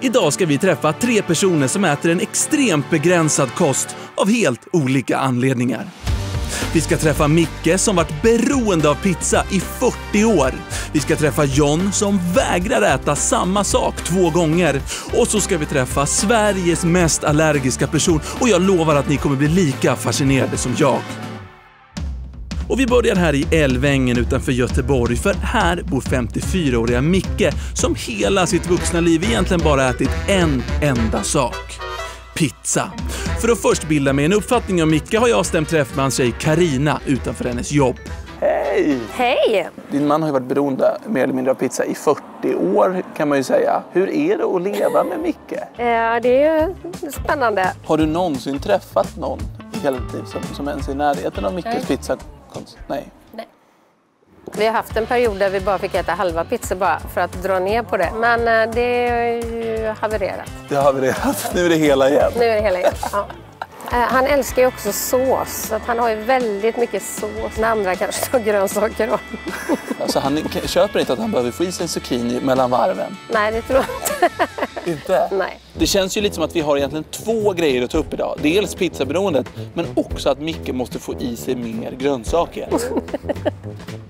Idag ska vi träffa tre personer som äter en extremt begränsad kost av helt olika anledningar. Vi ska träffa Micke som varit beroende av pizza i 40 år. Vi ska träffa John som vägrar äta samma sak två gånger. Och så ska vi träffa Sveriges mest allergiska person och jag lovar att ni kommer bli lika fascinerade som jag. Och vi börjar här i Älvängen utanför Göteborg, för här bor 54-åriga Micke som hela sitt vuxna liv egentligen bara ätit en enda sak. Pizza. För att först bilda mig en uppfattning om Micke har jag stämt träff med hans tjej Karina utanför hennes jobb. Hej! Hej! Din man har ju varit beroende mer eller mindre av pizza i 40 år kan man ju säga. Hur är det att leva med Micke? Eh, det är ju spännande. Har du någonsin träffat någon i hela ditt liv som, som ens är i närheten av Mickes Nej. Pizzakonst? Nej. Vi har haft en period där vi bara fick äta halva pizza bara för att dra ner på det. Men eh, det är ju havererat. Det har redan. Nu är det hela igen. Nu är det hela igen. Ja. Eh, Han älskar ju också sås, så han har ju väldigt mycket sås. När andra kanske tar grönsaker och... Alltså han köper inte att han behöver få i sig en zucchini mellan varven. Nej, det tror jag inte. Inte? Nej. Det känns ju lite som att vi har egentligen två grejer att ta upp idag. Dels pizzaberoendet, men också att Micke måste få i sig mer grönsaker.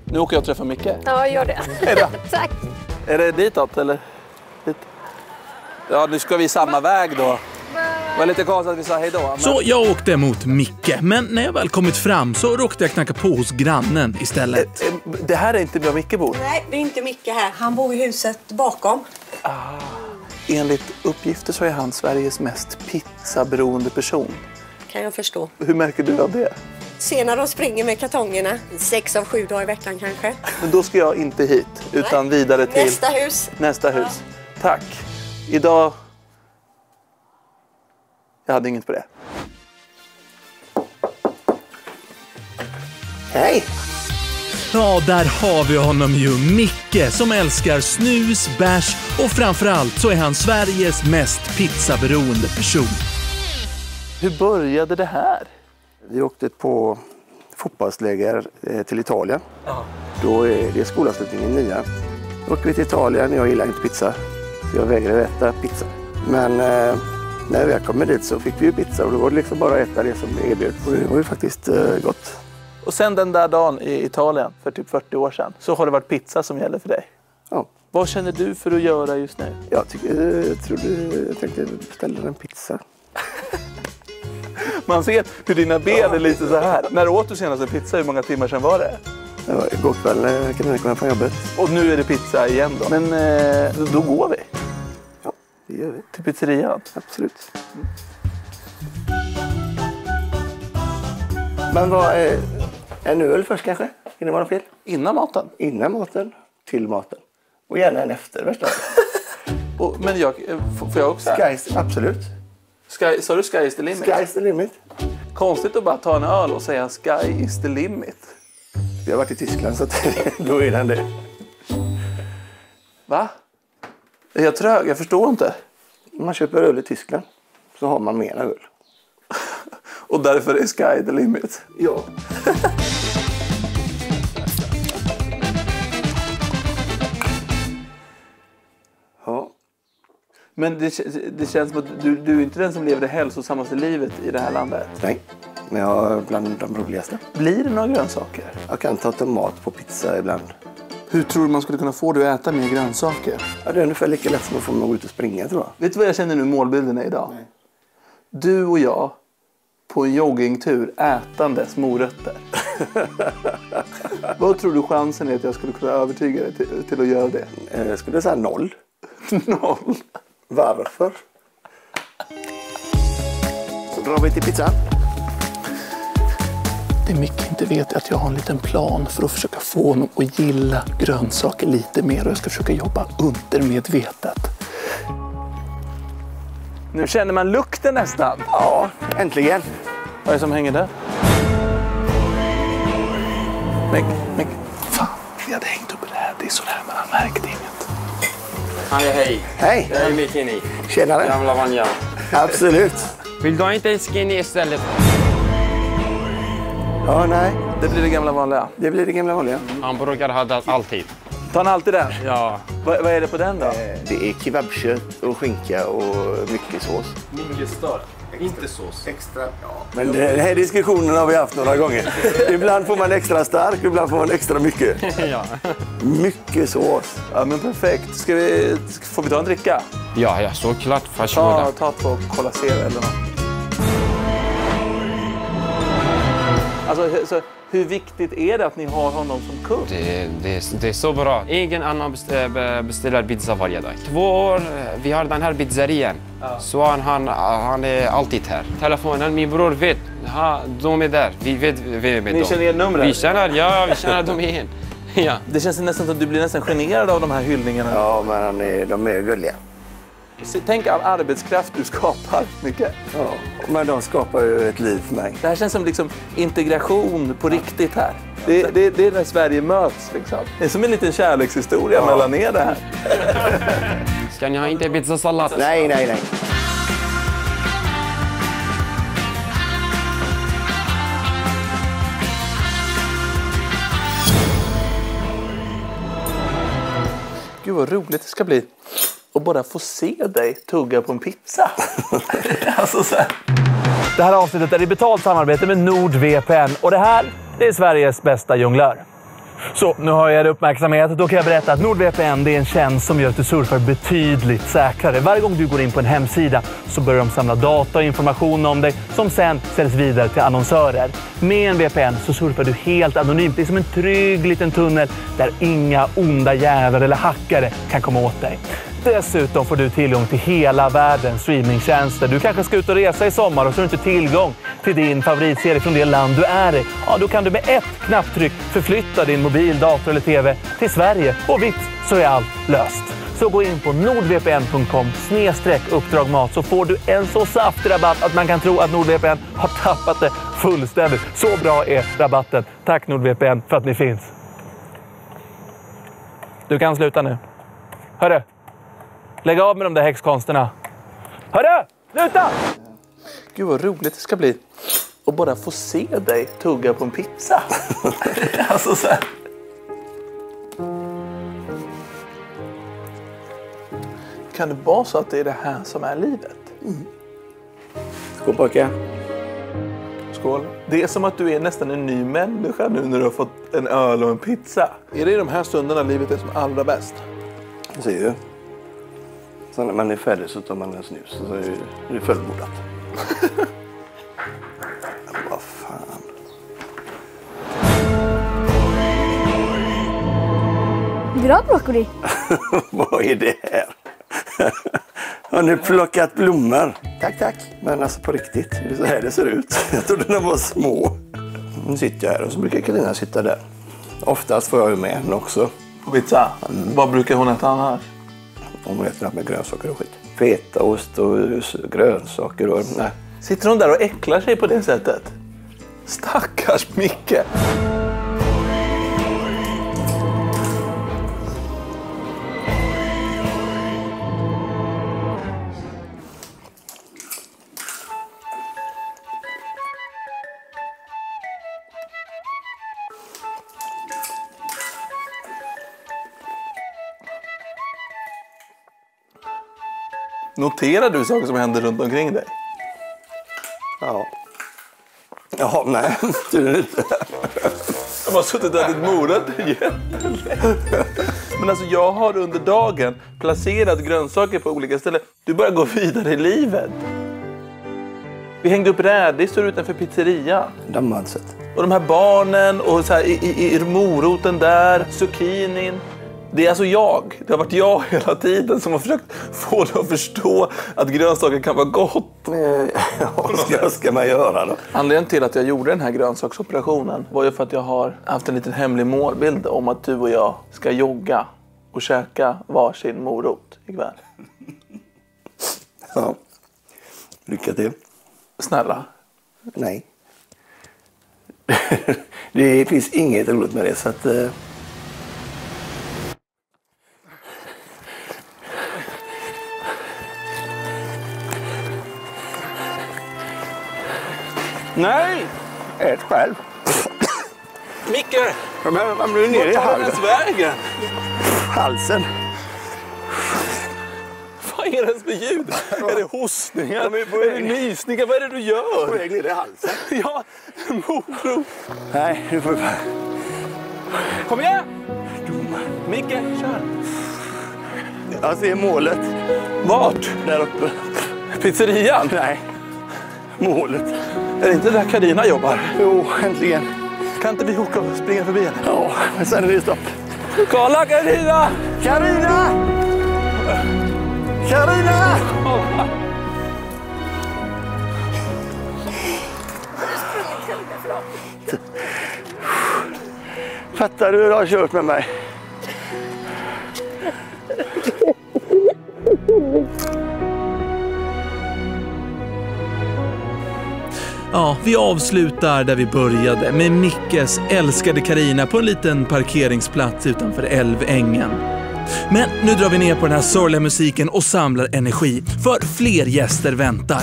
Nu åker jag och träffar Micke. Ja, gör det. Tack. Är det ditåt eller? Dit. Ja, nu ska vi samma väg då. Det var lite konstigt att vi sa hej då. Men... Så jag åkte mot Micke, men när jag väl kommit fram så råkade jag knacka på hos grannen istället. Eh, Det här är inte där Micke bor. Nej, det är inte Micke här. Han bor i huset bakom. Enligt uppgifter så är han Sveriges mest pizzaberoende person. Kan jag förstå. Hur märker du av det? Ser när de springer med kartongerna. Sex av sju dagar i veckan kanske. Men då ska jag inte hit, utan vidare till Nästa hus. nästa hus. Tack. Idag... Jag hade inget på det. Hej! Ja, där har vi honom ju. Micke som älskar snus, bärs och framförallt så är han Sveriges mest pizzaberoende person. Hur började det här? Vi åkte på fotbollsläger eh, till Italien. Då är det skolavslutningen i nian. Då åker vi till Italien. Jag gillar inte pizza, så jag vägrade äta pizza. Men eh, när vi kommer dit så fick vi ju pizza och då var det liksom bara att äta det som erbjöds. Och det var ju faktiskt eh, gott. Och sen den där dagen i Italien för typ 40 år sedan så har det varit pizza som gäller för dig. Ja, Vad känner du för att göra just nu? jag, tycker, jag, trodde, jag tänkte beställa en pizza. Man ser hur dina ben är lite så här. När åt du senast en pizza? Hur många timmar sedan var det? Det var igår kväll när Carina kom hem från jobbet. Och nu är det pizza igen då. Men eh, då- går vi Ja, det gör vi. till pizzerian. Absolut. Men vad är en öl först kanske? Kan det vara fel? Innan maten. Innan maten, till maten. Och gärna en efter värsta. Och, men jag, eh, får jag också? Sky's, absolut. Sky, sa du sky is the limit? Sky's the limit. Konstigt att bara ta en öl och säga sky is the limit. Vi har varit i Tyskland så då är den det. Va? Är jag trög? Jag förstår inte. Om man köper öl i Tyskland så har man mera öl. Och därför är sky the limit. Ja. Men det, det känns som att du, du är inte den som lever det hälsosammaste livet i det här landet. Nej, men jag är bland de roligaste. Blir det några grönsaker? Jag kan ta tomat på pizza ibland. Hur tror du man skulle kunna få dig att äta mer grönsaker? Ja, det är ungefär lika lätt som att få mig att gå ut och springa tror jag. Vet du vad jag känner nu målbilden är idag? Du och jag på en joggingtur ätandes morötter. vad tror du chansen är att jag skulle kunna övertyga dig till, till att göra det? Eh, Jag skulle säga noll. Noll. Varför? Så drar vi till pizza. Det Micke inte vet är att jag har en liten plan för att försöka få honom att gilla grönsaker lite mer och jag ska försöka jobba undermedvetet. Nu känner man lukten nästan. Ja, äntligen. Vad är det som hänger där? Mick, Hej, hej. Hej! Det är Mikini. Tjenare! Gamla Vanja. Absolut. Vill du ha inte skinny istället? Ja, nej. Det blir det gamla vanliga. Det blir det gamla vanliga. Han brukar ha det alltid. Tar han alltid den? Ja. Vad, vad är det på den då? Eh, Det är kebabkött och skinka och mycket sås. Mycket stark. Inte sås. Extra, ja. Men det- den här diskussionen har vi haft några gånger. ibland får man extra stark, ibland får man extra mycket. ja. Mycket sås. Ja, men perfekt. Ska vi, får vi ta en dricka? ja, ja, såklart. Ta, Varsågoda. ta två Cola Zero eller något. Alltså, så, hur viktigt är det att ni har honom som kund? Det, det, det är så bra. Ingen annan be- beställer pizza varje dag. Två år, eh, vi har den här pizzerian. Så han, han, han är alltid här. Telefonen, min bror vet. Ha, de är där. Vi vet vem är Ni känner igen numret? Vi känner, ja, vi känner dem igen. Ja. Det känns nästan som att du blir nästan generad av de här hyllningarna. Ja, men han är, de är gulliga. Tänk all arbetskraft du skapar, Micke. Ja, men de skapar ju ett liv för mig. Det här känns som liksom integration på riktigt här. Det, det, det är när Sverige möts. Liksom. Det är som en liten kärlekshistoria mellan er det här. Ska ni ha inte pizzasallad? Nej, nej, nej. Gud vad roligt det ska bli och bara få se dig tugga på en pizza. alltså så här. Det här avsnittet är i betalt samarbete med NordVPN och det här det är Sveriges bästa jonglör. Så, nu har jag er uppmärksamhet. Då kan jag berätta att NordVPN det är en tjänst som gör att du surfar betydligt säkrare. Varje gång du går in på en hemsida så börjar de samla data och information om dig som sen säljs vidare till annonsörer. Med en VPN så surfar du helt anonymt. Det är som en trygg liten tunnel där inga onda jävlar eller hackare kan komma åt dig. Dessutom får du tillgång till hela världens streamingtjänster. Du kanske ska ut och resa i sommar och så har du inte tillgång till din favoritserie från det land du är i. Ja, då kan du med ett knapptryck förflytta din mobil, dator eller tv till Sverige och vips så är allt löst. Så gå in på nordvpn.com uppdrag mat så får du en så saftig rabatt att man kan tro att NordVPN har tappat det fullständigt. Så bra är rabatten. Tack NordVPN för att ni finns. Du kan sluta nu. Hörru! Lägg av med de där häxkonsterna. Hörru! Sluta! Gud vad roligt det ska bli att bara få se dig tugga på en pizza. alltså så här. Kan det vara så att det är det här som är livet? Skål pojkar. Skål. Det är som att du är nästan en ny människa nu när du har fått en öl och en pizza. Är det i de här stunderna livet är som allra bäst? Du ser ju. Sen när man är färdig så tar man en snus och så är det- är fullbordat. Vad fan. Ha broccoli? Vad är det här? Har ni plockat blommor? Tack, tack. Men alltså på riktigt, är det så här det ser ut? Jag trodde de var små. Nu sitter jag här och så brukar Carina sitta där. Oftast får jag ju med henne också. På pizza? Vad brukar hon äta annars? Hon äter allt med grönsaker och skit. Fetaost och grönsaker och... Nej. Sitter hon där och äcklar sig på det sättet? Stackars Micke! Noterar du saker som händer runt omkring dig? Ja. Jaha, nej. Tydligen inte. De har suttit och ätit morötter jättelänge. Men alltså jag har under dagen placerat grönsaker på olika ställen. Du bara går vidare i livet. Vi hängde upp rädisor utanför pizzerian. De har inte sett. Och de här barnen och så här, i, i, i moroten där, zucchinin. Det är alltså jag. Det har varit jag hela tiden som har försökt få dig att förstå att grönsaker kan vara gott. Eh, Ja, vad ska, ska man göra då? Anledningen till att jag gjorde den här grönsaksoperationen var ju för att jag har haft en liten hemlig målbild om att du och jag ska jogga och käka varsin morot ikväll. Ja. Lycka till. Snälla. Nej. Det finns inget roligt med det. Så att, Nej! Ät själv. Micke! Men man blir ner i Vart tar halsen. ens vägen? halsen. Vad är det ens för ljud? Är det hostningar? Ja, på är det nysningar? Vad är det du På gör? väg ner i halsen. Ja, morot. Nej, nu får vi... Kom igen! Micke, kör. Jag ser målet Vart? där uppe. Pizzerian? Nej, målet. Är det inte där Carina jobbar? Jo, äntligen. Kan inte vi åka och springa förbi henne? Ja, men sen är det stopp. Kolla Carina! Carina! Carina! Fattar du hur du har kört med mig? Ja, vi avslutar där vi började med Mickes älskade Karina på en liten parkeringsplats utanför Älvängen. Men nu drar vi ner på den här sorgliga musiken och samlar energi, för fler gäster väntar.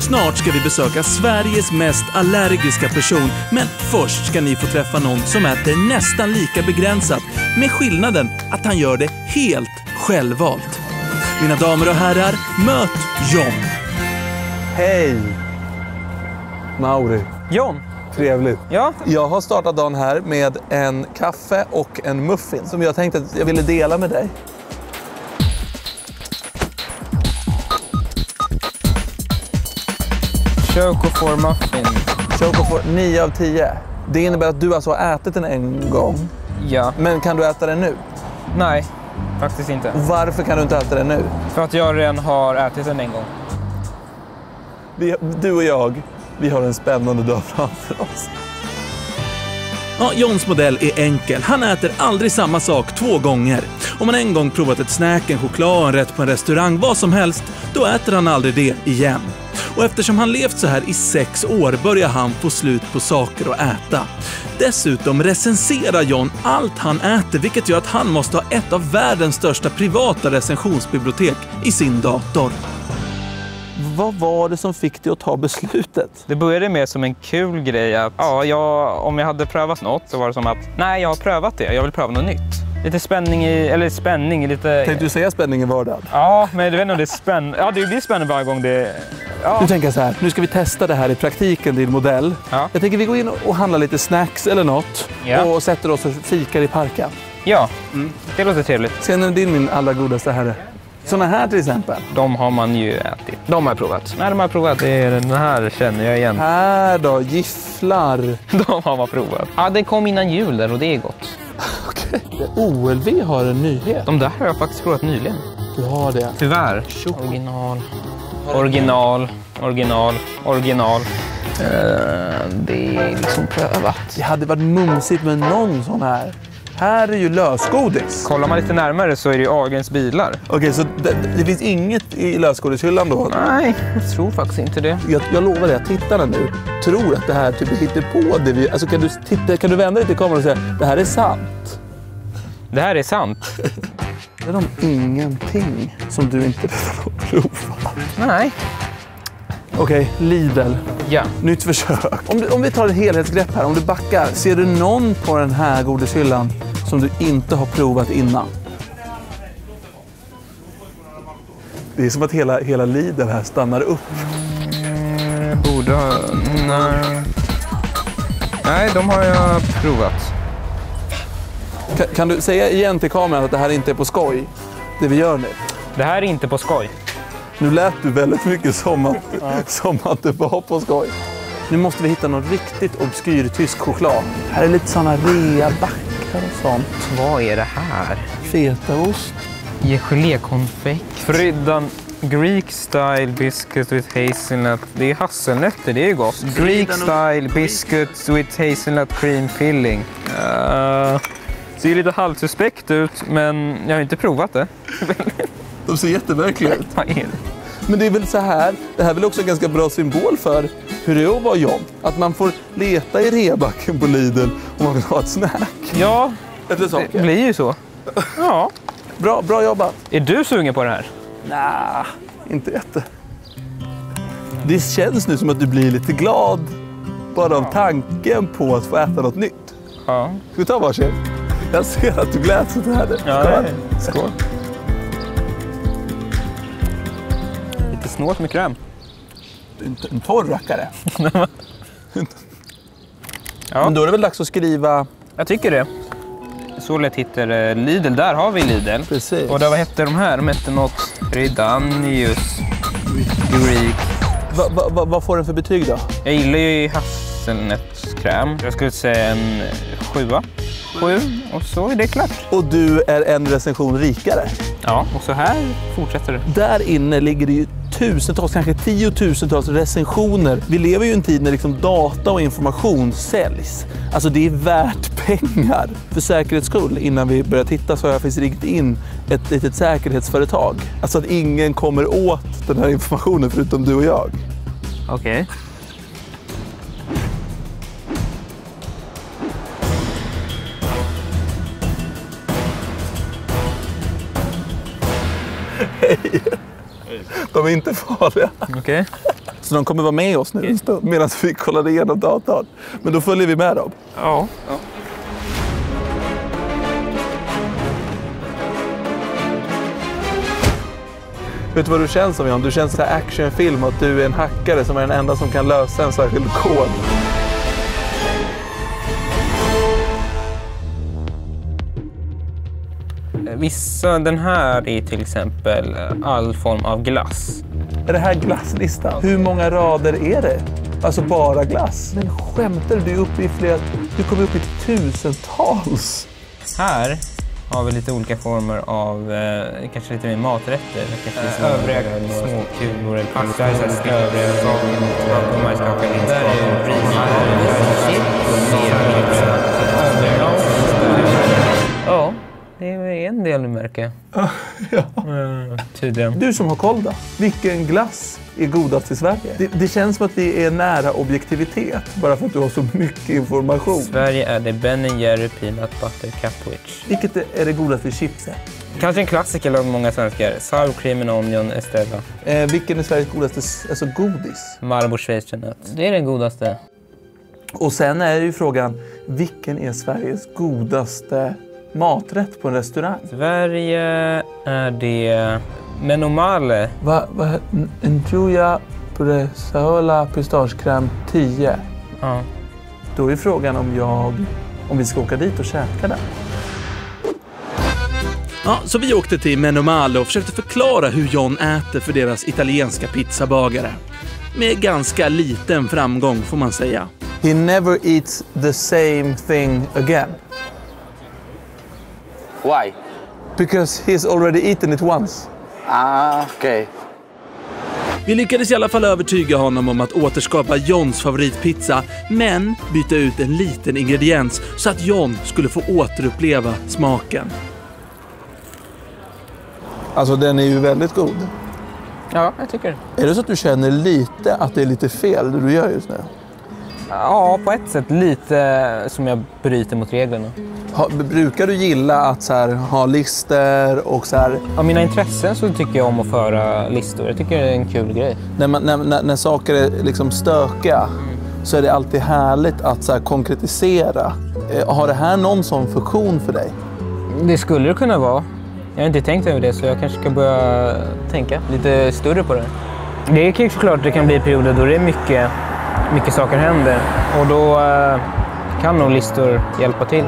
Snart ska vi besöka Sveriges mest allergiska person, men först ska ni få träffa någon som äter nästan lika begränsat, med skillnaden att han gör det helt självvalt. Mina damer och herrar, möt John. Hej! Mauri. John, Trevligt. ja, Jag har startat dagen här med en kaffe och en muffin som jag tänkte att jag ville dela med dig. Choco for muffin. Choco får 9 av 10. Det innebär att du alltså har ätit den en gång. Ja, Men kan du äta den nu? nej, faktiskt inte. Varför kan du inte äta den nu? För att jag redan har ätit den en gång. Du och jag, vi har en spännande dag framför oss. Ja, Johns modell är enkel. Han äter aldrig samma sak två gånger. Om han en gång provat ett snack, en choklad, en rätt på en restaurang, vad som helst, då äter han aldrig det igen. Och eftersom han levt så här i sex år börjar han få slut på saker att äta. Dessutom recenserar John allt han äter, vilket gör att han måste ha ett av världens största privata recensionsbibliotek i sin dator. Vad var det som fick dig att ta beslutet? Det började med som en kul grej att ja, jag, om jag hade prövat något så var det som att nej, jag har prövat det. Jag vill pröva något nytt. Lite spänning i, eller spänning lite... Tänkte du säga spänning i vardagen? Ja, men jag vet inte om det är spännande. Ja, det blir spännande varje gång det... Ja. Nu tänker jag så här, nu ska vi testa det här i praktiken, din modell. Ja. Jag tänker vi går in och handlar lite snacks eller något Ja. och sätter oss och fikar i parken. Ja, det låter trevligt. Sen är din min allra godaste herre. Såna här till exempel. De har man ju ätit. De har jag provat. Nej, de har jag provat. Det är den här känner jag igen. Här då, gifflar. De har man provat. Ja, det kom innan jul där och det är gott. Okej. OLV har en nyhet. De där har jag faktiskt provat nyligen. Du har det. Tyvärr. Original. Original. Original. Original. Eh, det är liksom prövat. Det hade varit mumsigt med någon sån här. Här är ju lösgodis. Kollar man lite närmare så är det ju Ahlgrens bilar. Okej, så det, det finns inget i lösgodishyllan då? Nej, jag tror faktiskt inte det. Jag, jag lovar dig att tittarna nu tror att det här typ hittar på det vi... Alltså kan du, titta, kan du vända dig till kameran och säga det här är sant? Det här är sant. Det är de ingenting som du inte får prova. Nej. Okej, Lidl. Ja. Nytt försök. Om, du, om vi tar ett helhetsgrepp här, om du backar. Ser du någon på den här godishyllan som du inte har provat innan? Det är som att hela, hela Lidl här stannar upp. Borde ha... Nej. Nej, de har jag provat. Kan, kan du säga igen till kameran att det här inte är på skoj? Det vi gör nu. Det här är inte på skoj. Nu lät du väldigt mycket som att, som att det var på skoj. Nu måste vi hitta någon riktigt obskyr tysk choklad. Här är lite sådana reabackar och sånt. Vad är det här? Fetaost. Ge gelékonfekt. Fryddan Greek style biscuit with hazelnut. Det är hasselnötter, det är gott. Greek style biscuits with hazelnut cream filling. Uh, ser lite halvsuspekt ut, men jag har inte provat det. De ser jätteverkliga ut. Vad är det? Men det är väl så här, det här är väl också en ganska bra symbol för hur det är att vara jobb. Att man får leta i rebacken på Lidl om man vill ha ett snack. Ja, det blir ju så. Ja. Bra, bra jobbat. Är du sugen på det här? Nja, inte jätte. Det känns nu som att du blir lite glad bara av tanken på att få äta något nytt. Ja. Ska vi ta varsin? Jag ser att du gläds åt det här. Ja, Skål. Skål. Snålt med kräm. En, en torr rackare. Ja. Men då är det väl dags att skriva... Jag tycker det. Så lätt hittar eh, Lidl. Där har vi Lidl. Precis. Och då, vad hette de här? De hette något Redanius Greek. Va, va, va, vad får den för betyg då? Jag gillar ju hasselnötskräm. Jag skulle säga en sjua. Sju. Och så är det klart. Och du är en recension rikare. Ja, och så här fortsätter det. Där inne ligger det ju tusentals, kanske tiotusentals recensioner. Vi lever ju i en tid när liksom data och information säljs. Alltså det är värt pengar. För säkerhets skull, innan vi börjar titta så har jag faktiskt ringt in ett litet säkerhetsföretag. Alltså att ingen kommer åt den här informationen förutom du och jag. Okej. De är inte farliga. Okej. Så de kommer vara med oss nu en stund medan vi kollar igenom datorn. Men då följer vi med dem. Ja. Vet du vad du känns som Jan? Du känns som en actionfilm att du är en hackare som är den enda som kan lösa en särskild kod. Vissa, den här är till exempel eh, all form av glass. Är det här glasslistan? Hur många rader är det? Alltså bara glass? Men skämtar du? Uppe i flera... Du kommer upp i tusentals. Här har vi lite olika former av eh, kanske lite mer maträtter. Finns övriga småkulor eller pasta. Där är så här övriga saker. Majskaka, linsskaka, en del du märker. Ja. Mm, tydligen. Du som har koll då. Vilken glass är godast i Sverige? Det, det känns som att vi är nära objektivitet bara för att du har så mycket information. Sverige är det Ben Jerry Peanut Butter Capwich. Vilket är- det godaste chipset? Kanske en klassiker bland många svenskar. Sour cream and onion Estrella. Eh, vilken är Sveriges godaste alltså godis? Marabou schweizernöt. Det är den godaste. Och sen är ju frågan, vilken är Sveriges godaste maträtt på en restaurang? Sverige är det Menomale. Va, va, en- Julia Bresaola pistagekräm 10. Ja. Då är frågan om jag, om vi ska åka dit och käka den. Ja, så vi åkte till Menomale och försökte förklara hur John äter för deras italienska pizzabagare. Med ganska liten framgång får man säga. He never eats the same thing again. Why? Because he's already eaten it once. Ah, okay. Vi lyckades i alla fall övertyga honom om att återskapa Johns favoritpizza, men byta ut en liten ingrediens så att John skulle få återuppleva smaken. Alltså den är ju väldigt god. Ja, jag tycker det. Är det så att du känner lite att det är lite fel det du gör just nu? Ja, på ett sätt lite som jag bryter mot reglerna. Ha, brukar du gilla att så här, ha lister och så här, Av mina intressen så tycker jag om att föra listor. Jag tycker det är en kul grej. när, man, när, när, när saker är liksom stökiga så är det alltid härligt att så här, konkretisera. Eh, Har det här någon sån funktion för dig? Det skulle det kunna vara. Jag har inte tänkt över det så jag kanske ska börja tänka lite större på det. Det är såklart det kan bli perioder då det är mycket, mycket saker händer och då eh, kan nog listor hjälpa till.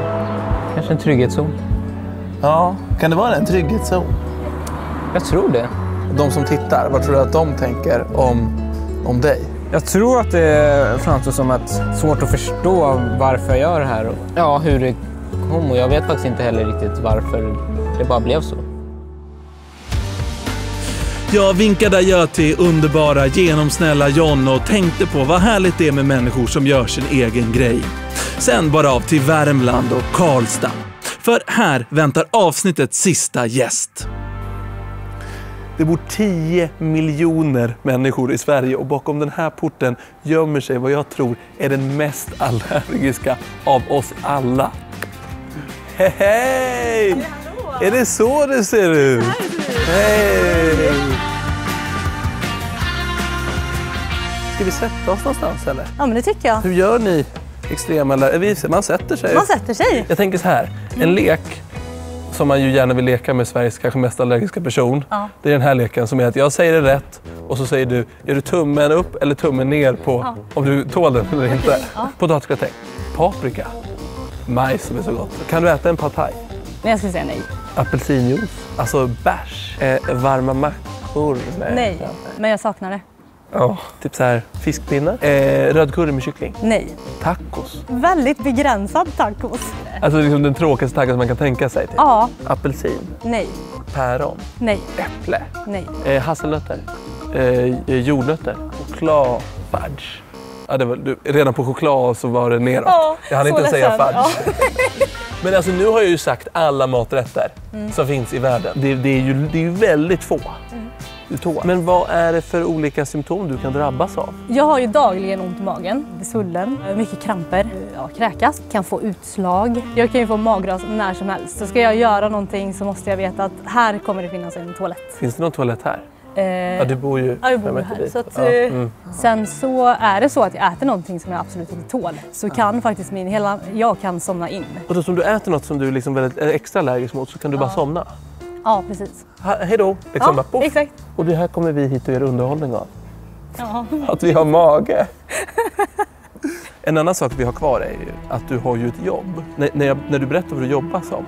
Kanske en trygghetszon. Ja, kan det vara en trygghetszon? Jag tror det. De som tittar, vad tror du att de tänker om, om dig? Jag tror att det framstår som att svårt att förstå varför jag gör det här. och- Ja, hur det kom och jag vet faktiskt inte heller riktigt varför det bara blev så. Jag vinkade adjö till underbara, genomsnälla John och tänkte på vad härligt det är med människor som gör sin egen grej. Sen bara av till Värmland och Karlstad. För här väntar avsnittets sista gäst. Det bor 10 miljoner människor i Sverige och bakom den här porten gömmer sig vad jag tror är den mest allergiska av oss alla. Hej! hej! Är det så det ser ut? Hej! Ska vi sätta oss någonstans eller? Ja, men det tycker jag. Hur gör ni extrema... lä- vi- Man sätter sig. Man sätter sig. Jag tänker så här, en lek som man ju gärna vill leka med Sveriges kanske mest allergiska person. Ja. Det är den här leken som är att jag säger det rätt och så säger du, är du tummen upp eller tummen ner på om du tål den eller inte. Potatisgratäng, paprika, majs som är så gott. Kan du äta en pad thai? Nej, jag skulle säga nej. Apelsinjuice, alltså bärs, eh, varma mackor. Nej, men jag saknar det. Ja, typ så här fiskpinnar, eh, röd curry med kyckling, Nej. tacos. Väldigt begränsad tacos. Alltså liksom den tråkigaste tacos man kan tänka sig. Typ. Ja, Apelsin, nej, päron, nej, äpple. nej. Eh, hasselnötter, eh, jordnötter, choklad, fudge. Ja, det var, du, redan på choklad så var det neråt. Ja, jag hann inte säga fudge. Men alltså, nu har jag ju sagt alla maträtter Mm. som finns i världen. Det, det, är ju, det är ju väldigt få. Mm. Tål. Men vad är det för olika symptom du kan drabbas av? Jag har ju dagligen ont i magen, svullen, mycket kramper, ja, kräkas, kan få utslag. Jag kan ju få magras när som helst. Så ska jag göra någonting så måste jag veta att här kommer det finnas en toalett. Finns det någon toalett här? Eh, Ja, du bor ju Ja, jag bor här. dit. Så att, Ja, eh, mm. Sen så är det så att jag äter någonting som jag absolut inte tål så kan faktiskt min hela, jag kan somna in. Och då, som du äter något som du liksom väldigt, är extra allergisk mot så kan du bara somna? Ja, precis. Ha, hej då! Liksom Ja, exakt. Och det här kommer vi hit och gör underhållning av. Ja. Att vi har mage. En annan sak vi har kvar är ju att du har ju ett jobb. När, när, jag, när du berättar vad du jobbar som,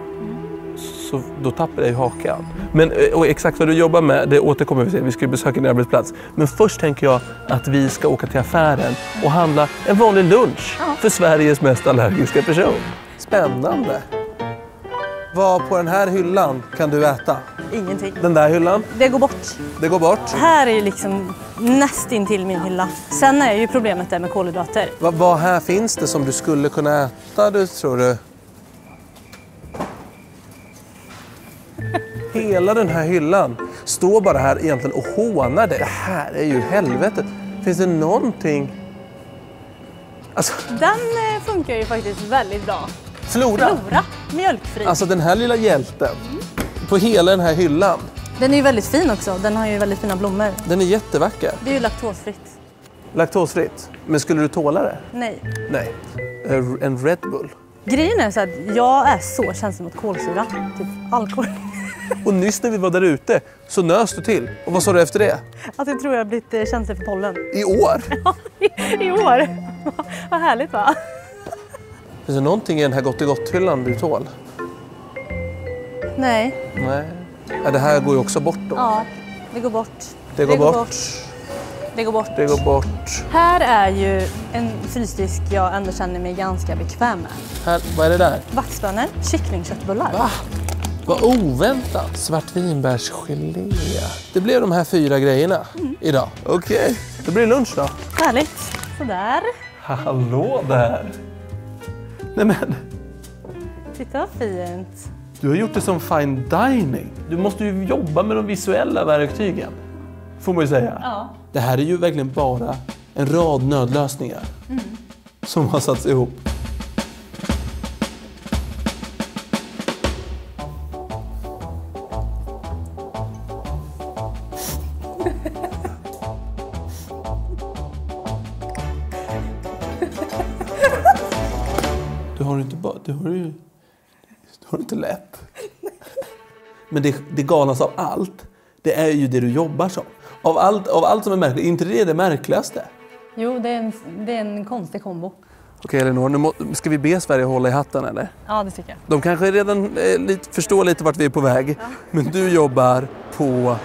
så då tappar jag ju hakan. Men, eh, och exakt vad du jobbar med, det återkommer vi till. Vi ska ju besöka din arbetsplats. Men först tänker jag att vi ska åka till affären och handla en vanlig lunch för Sveriges mest allergiska person. Spännande! Vad på den här hyllan kan du äta? Ingenting. Den där hyllan, Det går bort. det går bort. Här är ju liksom nästintill min hylla. Sen är ju problemet det med kolhydrater. Vad, vad här finns det som du skulle kunna äta, du, tror du? Hela den här hyllan står bara här egentligen och hånar dig. Det här är ju helvetet. Finns det någonting... Alltså, Den eh, funkar ju faktiskt väldigt bra. Flora! Flora, mjölkfri. Alltså den här lilla hjälten på hela den här hyllan. Den är ju väldigt fin också. Den har ju väldigt fina blommor. Den är jättevacker. Det är ju laktosfritt. Laktosfritt. Men skulle du tåla det? Nej. Nej. En Red Bull. Grejen är så att jag är så känslig mot kolsyra. Typ alkohol. Och nyss när vi var där ute så nös du till. Och vad sa du efter det? Att jag tror jag har blivit eh, känslig för pollen. I år? I år. Vad härligt va? Finns det någonting i den här Gott i gott-hyllan du tål? Nej. Nej. Ja, det här går ju också bort då. Ja, det går bort. det går bort. Det går bort. Det går bort. Här är ju en frysdisk jag ändå känner mig ganska bekväm med. Här, vad är det där? Vaxbönor, kycklingköttbullar. Va? Vad oväntat. Svartvinbärsgelé. Det blev de här fyra grejerna idag. Okej, då blir det lunch då. Härligt. Sådär. Hallå där! Nej men, Titta vad fint. du har gjort det som fine dining. Du måste ju jobba med de visuella verktygen. Får man ju säga. Ja. Det här är ju verkligen bara en rad nödlösningar som har satts ihop. Men det, det galnaste av allt, det är ju det du jobbar som. Av allt, av allt som är märkligt, är inte det det märkligaste? Jo, det är en, det är en konstig kombo. Okej Elinor, nu må, ska vi be Sverige hålla i hatten eller? Ja, det tycker jag. De kanske redan eh, lite, förstår lite vart vi är på väg. Men du jobbar på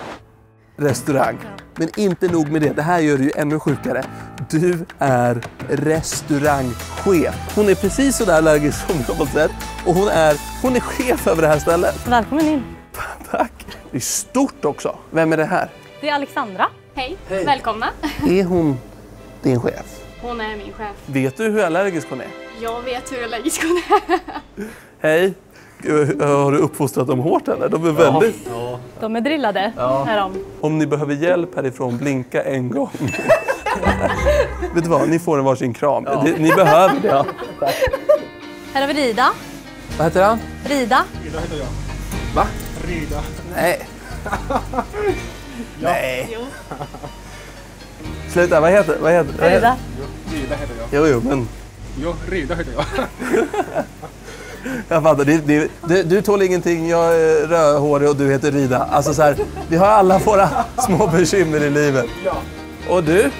restaurang. Men inte nog med det, det här gör det ju ännu sjukare. Du är restaurangchef. Hon är precis så där allergisk som du har sett. Och hon är, hon är chef över det här stället. Välkommen in. Tack! Det är stort också. Vem är det här? Det är Alexandra. Hej, välkomna. Är hon din chef? Hon är min chef. Vet du hur allergisk hon är? Jag vet hur allergisk hon är. Hej! Har du uppfostrat dem hårt eller? De är väldigt... De är drillade. Ja. Är de. Om ni behöver hjälp härifrån, blinka en gång. Vet du vad, ni får en varsin kram. Det, ni behöver det. Här har vi Rida. Vad heter han? Rida. Rida heter jag. Va? Rida. Nej. Nej. Sluta, vad heter vad heter, vad heter? Rida. Rida heter jag. Jo, jo, men Ja, Rida heter jag. Jag fattar. Det, det, det, du tål ingenting, jag är rödhårig och du heter Rida. Alltså så här, vi har alla våra små bekymmer i livet. Ja. Och du?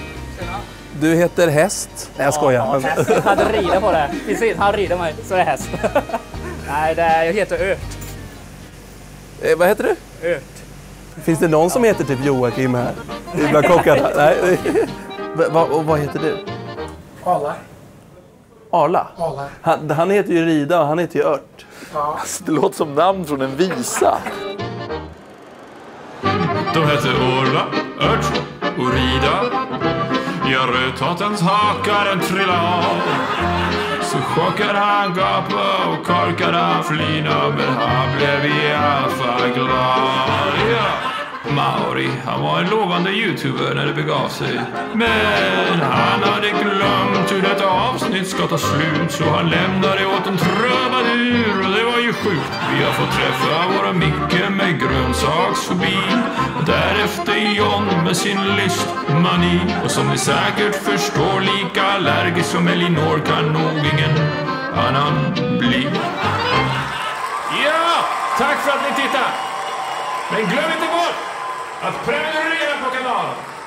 Du heter Häst. Nej, jag skojar. Ja, häst. Han rider på det. Precis, han rider mig. Så det är häst. Nej, det är, jag heter Ört. Eh, vad heter du? Ört. Finns det någon som heter typ Joakim här? I bland kockarna? Nej. Va, va, och vad heter du? Arla. Arla? Arla. Han, han heter ju Rida och han heter ju Ört. Alltså, det låter som namn från en visa. De hette Orla, Ört och Rida. Ja, rödtottens haka den trillade av. Så chockad han gapa och korkad han flina men han blev i alla fall glad. Ja. Mauri, han var en lovande youtuber när det begav sig. Men han hade glömt hur detta avsnitt ska ta slut så han lämnade åt en trubadur och det var ju sjukt. Vi har fått träffa våra Micke med grönsaksfobi. Därefter John med sin lystmani. Och som ni säkert förstår lika allergisk som Elinor kan nog ingen annan bli. Ja, tack för att ni tittar! Men glöm inte bort att prenumerera på kanalen!